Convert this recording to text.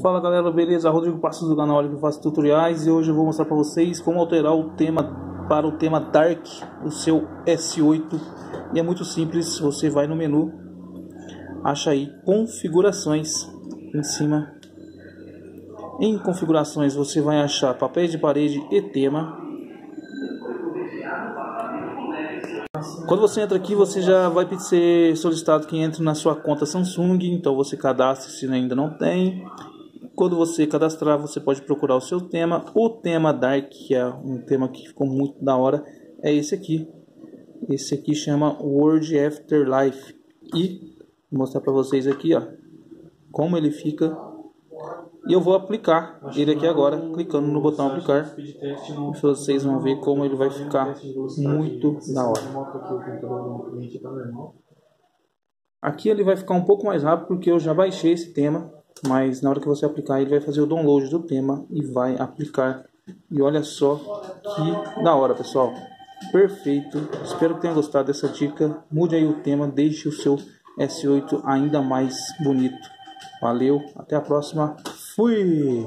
Fala galera, beleza? Rodrigo Passos do canal que faço tutoriais e hoje eu vou mostrar para vocês como alterar o tema para o tema Dark do seu S8 e é muito simples, você vai no menu, acha aí configurações em cima. Em configurações você vai achar papéis de parede e tema. Quando você entra aqui, você já vai ser solicitado que entre na sua conta Samsung, então você cadastre se ainda não tem. Quando você cadastrar, você pode procurar o seu tema. O tema Dark, que é um tema que ficou muito da hora, é esse aqui. Esse aqui chama World Afterlife. E vou mostrar para vocês aqui, ó, como ele fica e eu vou aplicar ele aqui agora, clicando no botão aplicar. Vocês vão ver como ele vai ficar muito da hora. Aqui ele vai ficar um pouco mais rápido porque eu já baixei esse tema. Mas na hora que você aplicar, ele vai fazer o download do tema e vai aplicar. E olha só que da hora, pessoal. Perfeito. Espero que tenha gostado dessa dica. Mude aí o tema, deixe o seu S8 ainda mais bonito. Valeu, até a próxima. Fui!